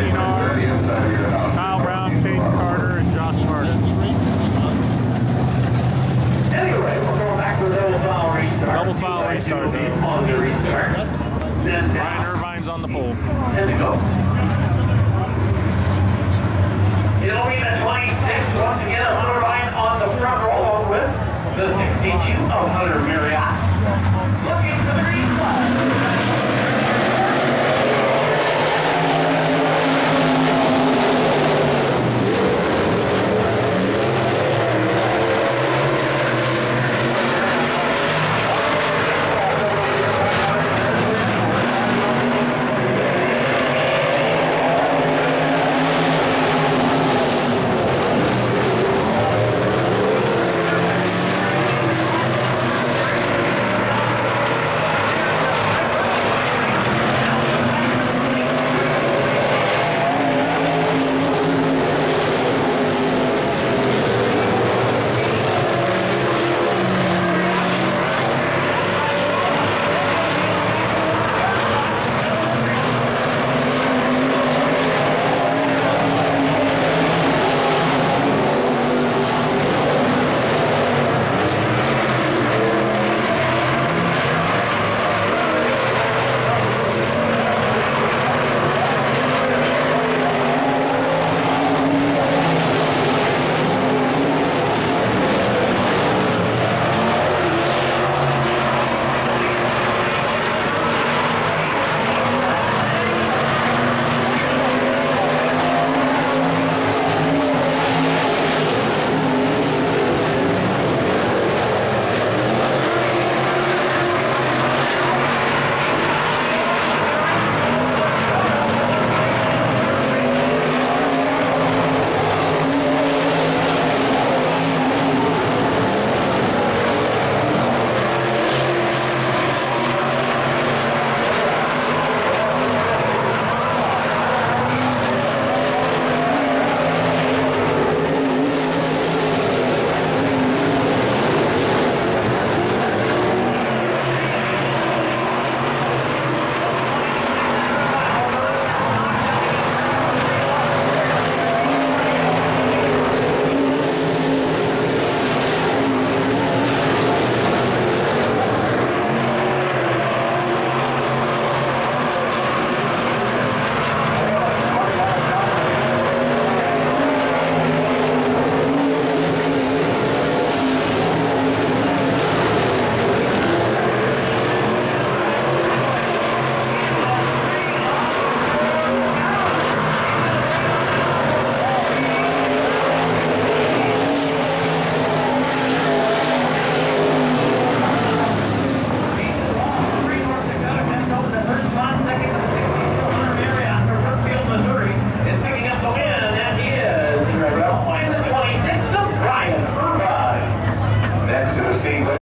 Zinar, Kyle Brown, Caden Carter, and Josh Carter. Anyway, we're going back to the double file restart. Double file restart, though. On the restart. Then Brian Irvine's on the pole. and to go. It'll be the 26, once again, of Hunter Ryan on the front row, along with the 62 of Hunter Marriott.